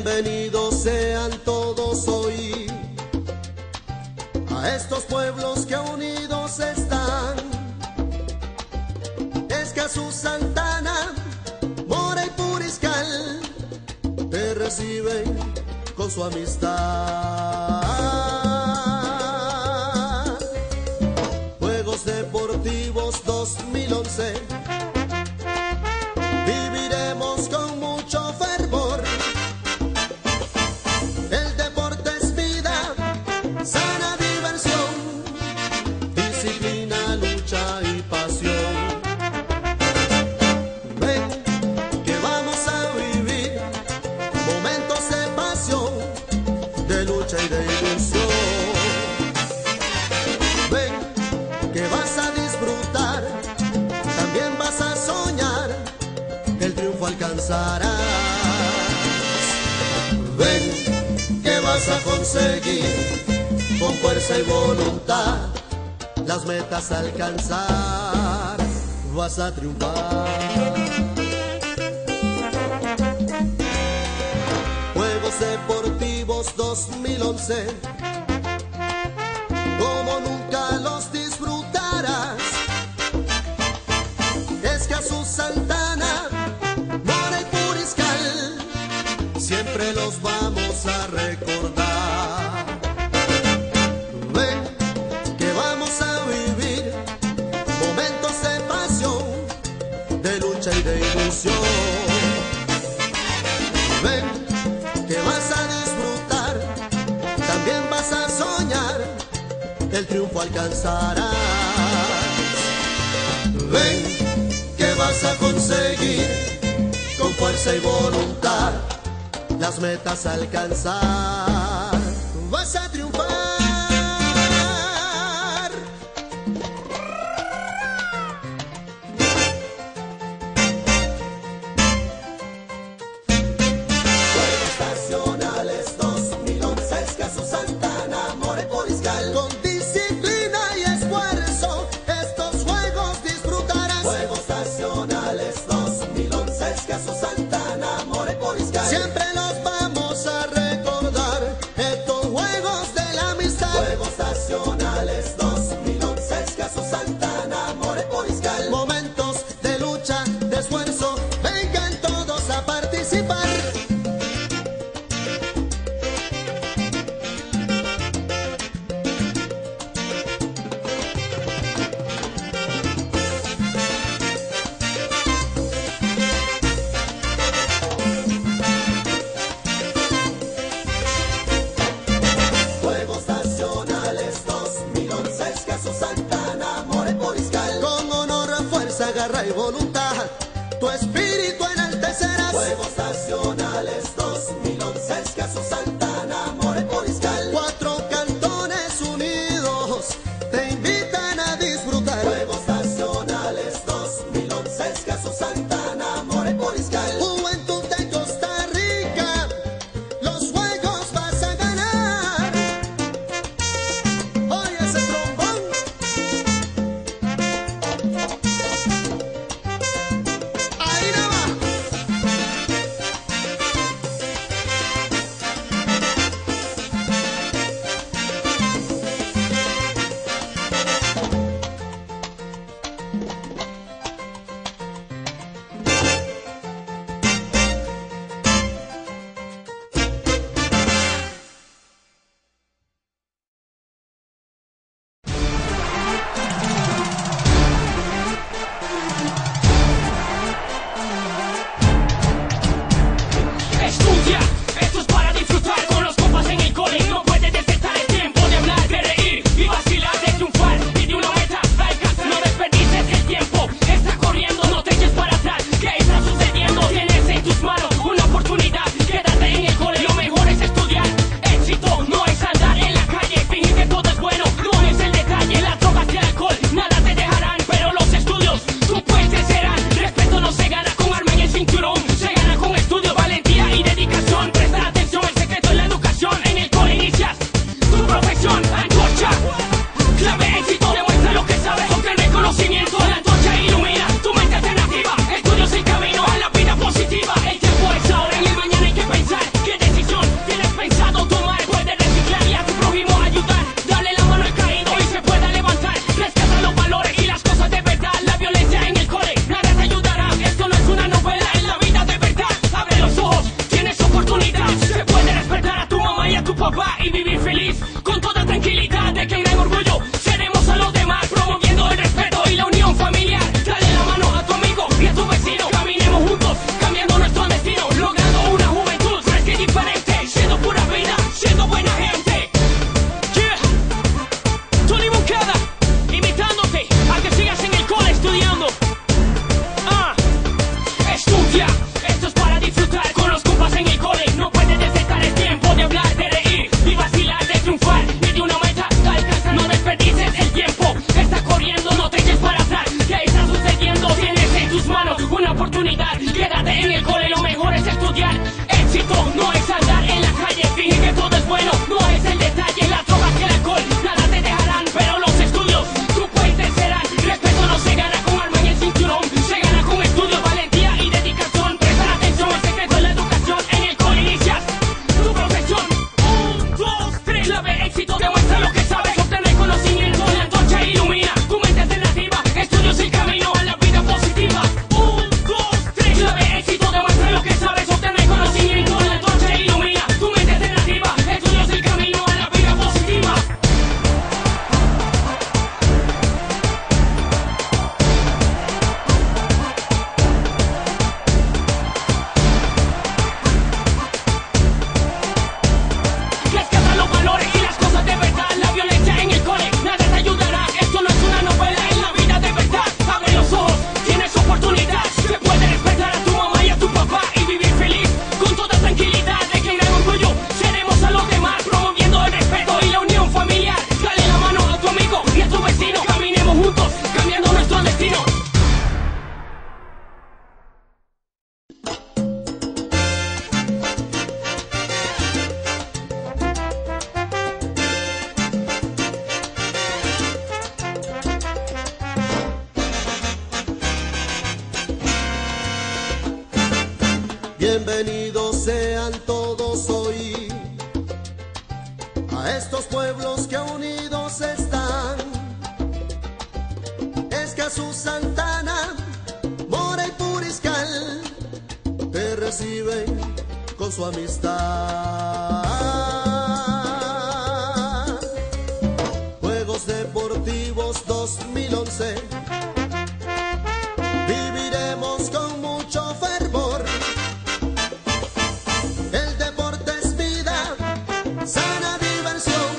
Bienvenidos sean todos hoy a estos pueblos que unidos están. Escazú, Santana, Mora y Puriscal te reciben con su amistad. fuerza y voluntad las metas a alcanzar, vas a triunfar. Juegos Deportivos 2011, como nunca alzarás. Ven, que vas a conseguir con fuerza y voluntad las metas alcanzar. Vas a triunfar. Esquece o sal oportunidad. Quédate en el cole, lo mejor es estudiar. Éxito no es algo Santana, Mora y Puriscal te reciben con su amistad. Juegos Deportivos 2011. Viviremos con mucho fervor. El deporte es vida, sana diversión,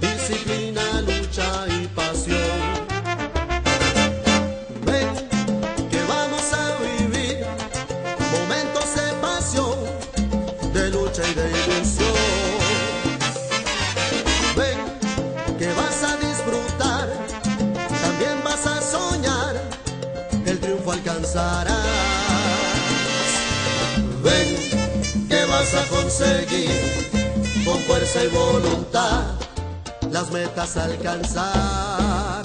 disciplina, Ven que vas a conseguir con fuerza y voluntad las metas alcanzar,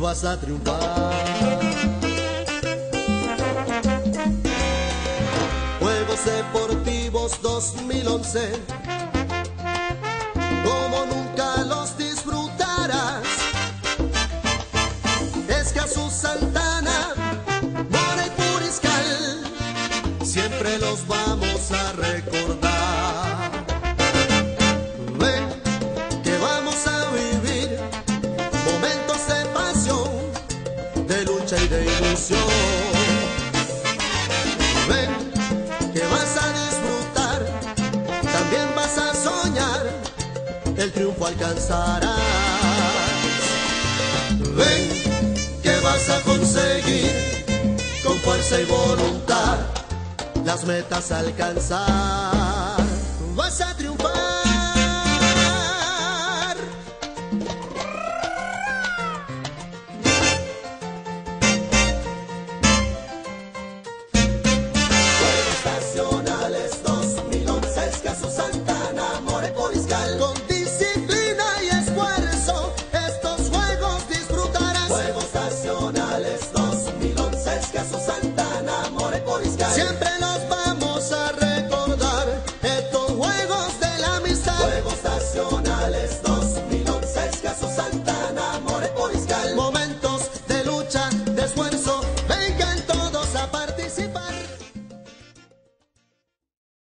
vas a triunfar. Juegos Deportivos 2011, como nunca alcanzarás. Ven que vas a conseguir con fuerza y voluntad las metas alcanzar. Vas a triunfar.